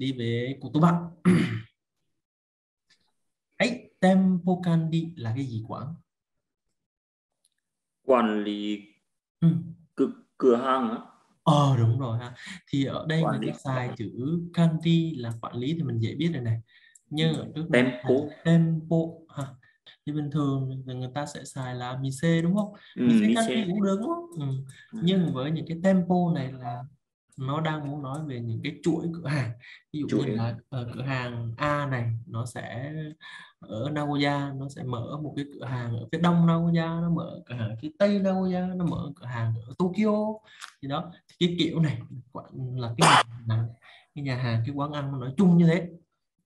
đi về cụ tô bạc ấy tempo candy là cái gì quản quản lý ừ. cửa, cửa hàng á. Ờ đúng rồi ha. Thì ở đây Quản ta xài chữ candy là quản lý thì mình dễ biết rồi này. Nhưng ở trước Tempo. tempo ha. Thì bình thường thì người ta sẽ xài là mise đúng không? Ừ, mise đi candy cũng được đúng không? Ừ. nhưng với những cái tempo này là nó đang muốn nói về những cái chuỗi cửa hàng. Ví dụ Chuỗi. như là ở cửa hàng A này nó sẽ ở Nagoya nó sẽ mở một cái cửa hàng ở phía đông Nagoya nó mở cửa hàng ở phía tây Nagoya nó mở cửa hàng ở Tokyo. Thì đó thì cái kiểu này gọi là cái nhà hàng, cái nhà hàng cái quán ăn nó nói chung như thế.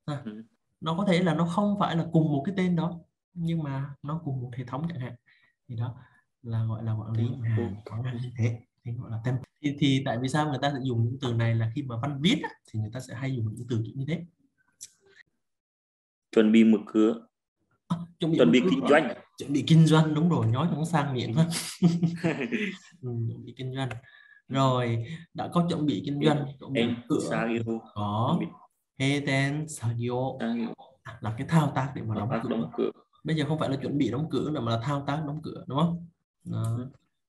À, Ừ. nó có thể là nó không phải là cùng một cái tên đó nhưng mà nó cùng một hệ thống chẳng hạn. Thì đó là gọi là quản lý nhà hàng quán ăn. như thế thì gọi là tem thì, thì tại vì sao người ta sẽ dùng những từ này là khi mà văn viết á, thì người ta sẽ hay dùng những từ kiểu như thế. Chuẩn bị mở cửa. À, chuẩn bị chuẩn bị kinh doanh. Chuẩn bị kinh doanh đúng rồi nói cho nó sang miệng quá ừ, chuẩn bị kinh doanh. Rồi đã có chuẩn bị kinh doanh chuẩn bị cửa. Có. Sadio sao yêu là cái thao tác để mà đóng cửa. đóng cửa. Bây giờ không phải là chuẩn bị đóng cửa nữa mà là thao tác đóng cửa đúng không? Đó.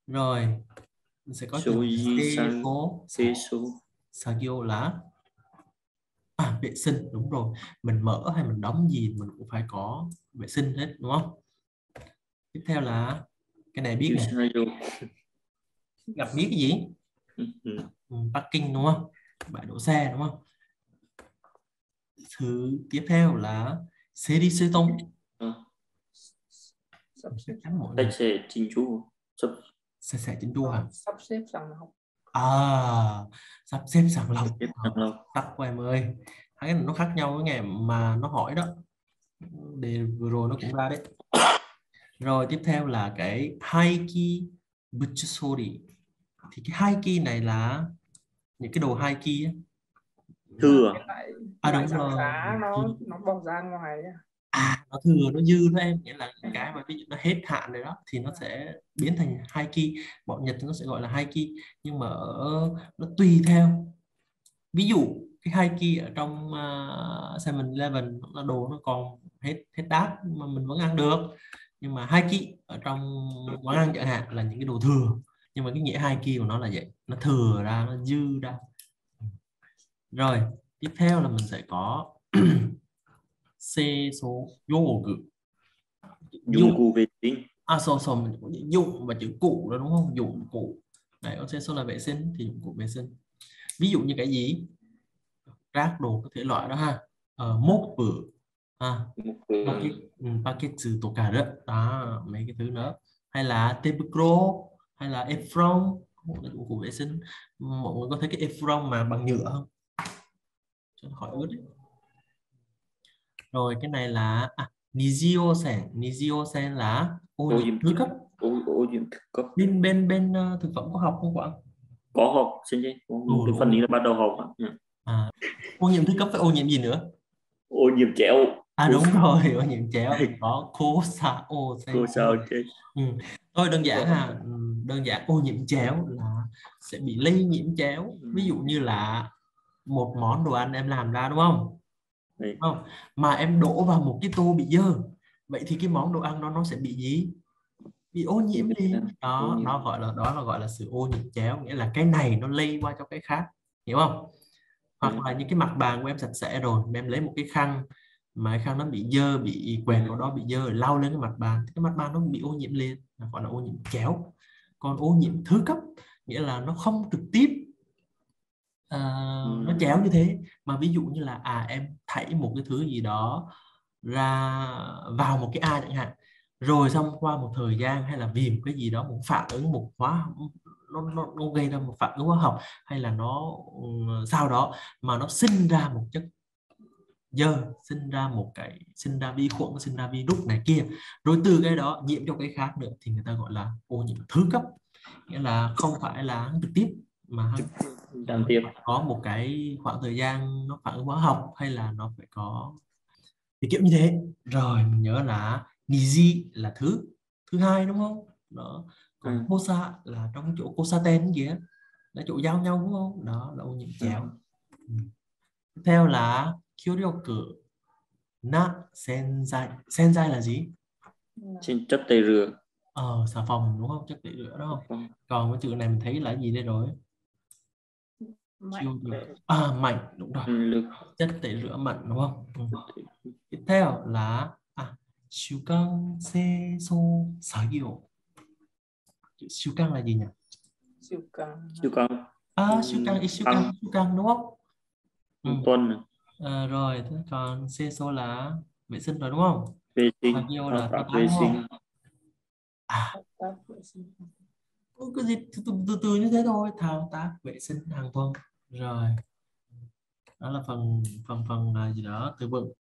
Rồi sẽ có từ xe số Sagio là à, vệ sinh đúng rồi. Mình mở hay mình đóng gì mình cũng phải có vệ sinh hết đúng không? Tiếp theo là cái này biết này. Gặp biết cái gì? Ừ, ừ. ừ, parking đúng không? Bãi đỗ xe đúng không? Thứ tiếp theo là seri sư tông. Ờ. sắp xếp chắn mỗi tay người. xe chính chú. Sắp xe xe chính chu hả? sắp xếp sàng lọc à sắp xếp sàng lọc xếp sàng lọc tắt của em ơi. Hai cái này nó khác nhau với ngày mà nó hỏi đó. Đề vừa rồi nó cũng ra đấy. Rồi tiếp theo là cái haiki butchusori thì cái haiki này là những cái đồ haiki á. thừa. À, đúng rồi. nó Ừ. nó bỏ ra ngoài nó thừa nó dư đó em nghĩa là những cái mà ví dụ nó hết hạn rồi đó thì nó sẽ biến thành hai ki. Bọn Nhật nó sẽ gọi là hai ki nhưng mà ở nó tùy theo. Ví dụ cái hai ki ở trong uh, eleven là đồ nó còn hết hết đát mà mình vẫn ăn được. Nhưng mà hai ki ở trong quán ăn chẳng hạn là những cái đồ thừa. Nhưng mà cái nghĩa hai ki của nó là vậy. Nó thừa ra nó dư ra. Rồi tiếp theo là mình sẽ có C số yogu dụng cụ vệ sinh à có chữ dụng và chữ cụ đó đúng không? Dụng cụ. Này có C số là vệ sinh thì dụng cụ vệ sinh. Ví dụ như cái gì? Rác đồ các thể loại đó ha. Ờ, mốc bự à, packet ừ, packet từ tổ cả đó đó mấy cái thứ nữa. Hay là tebukro hay là efron một cái dụng cụ vệ sinh. Mọi người có thấy cái efron mà bằng nhựa không? Cho nó khỏi ướt ấy. Rồi cái này là à, niziosen niziosen là ô Ô nhiễm thứ cấp. Ô, ô nhiễm thực cấp. Bên bên bên ờ, thực phẩm có học không quảng có học xin chứ Ừ, cái phần đúng. นี้ là bắt đầu học á. Ừ. à, ô nhiễm thứ cấp với ô nhiễm gì nữa? Ô nhiễm chéo. À đúng rồi ô nhiễm chéo. Thì có kosa o cô sao chứ ừ. thôi đơn giản ha. Ừ, đơn giản ô nhiễm chéo là sẽ bị lây nhiễm chéo. Ví dụ như là một món đồ ăn em làm ra đúng không Đấy. Không mà em đổ vào một cái tô bị dơ. Vậy thì cái món đồ ăn đó nó sẽ bị gì? Bị ô nhiễm đi. Ô đó nó gọi là đó là gọi là sự ô nhiễm chéo nghĩa là cái này nó lây qua cho cái khác. Hiểu không? Hoặc Ừ. là những cái mặt bàn của em sạch sẽ rồi mà em lấy một cái khăn mà cái khăn nó bị dơ bị quẹt vào đó bị dơ lau lên cái mặt bàn cái mặt bàn nó bị ô nhiễm liền. Là gọi là ô nhiễm chéo. Còn ô nhiễm thứ cấp nghĩa là nó không trực tiếp à, nó Ừ. chéo như thế. Mà ví dụ như là à em thảy một cái thứ gì đó ra vào một cái ai chẳng hạn rồi xong qua một thời gian hay là vì một cái gì đó một phản ứng một hóa nó, nó, nó gây ra một phản ứng hóa học hay là nó sau đó mà nó sinh ra một chất dơ sinh ra một cái sinh ra vi khuẩn sinh ra virus này kia. Rồi từ cái đó nhiễm cho cái khác nữa thì người ta gọi là ô nhiễm thứ cấp. Nghĩa là không phải là trực tiếp mà hắn gián tiếp có một cái khoảng thời gian nó phản ứng hóa học hay là nó phải có thì kiểu như thế? Rồi mình nhớ là Nizi là thứ thứ hai đúng không? Đó còn Ừ. Kosa là trong chỗ Kosaten gì á là chỗ giao nhau đúng không? Đó là ô nhiễm chéo. Ừ. tiếp theo là kyoryoku na senzai senzai là gì? Trên chất tẩy rửa. Ờ xà phòng đúng không? Chất tẩy rửa đúng không còn cái chữ này mình thấy là gì đây rồi mạnh à mạnh đúng rồi. Ừ, lực chất tẩy rửa mạnh đúng không? Ừ. tiếp theo là à shukan seiso sagyo chữ shukan là gì nhỉ? Siêu căng. Chứ còn à Ừ, shukan is shukan tăng. shukan đúng không? Ừ. tuần này. à, rồi thế còn seiso là vệ sinh rồi đúng không? Vệ sinh. Thao là tác tác vệ sinh. À. Tác vệ sinh. Có cái gì từ, từ, từ từ như thế thôi. Thao tác vệ sinh hàng tuần rồi. Đó là phần phần phần à, gì đó. Từ vựng.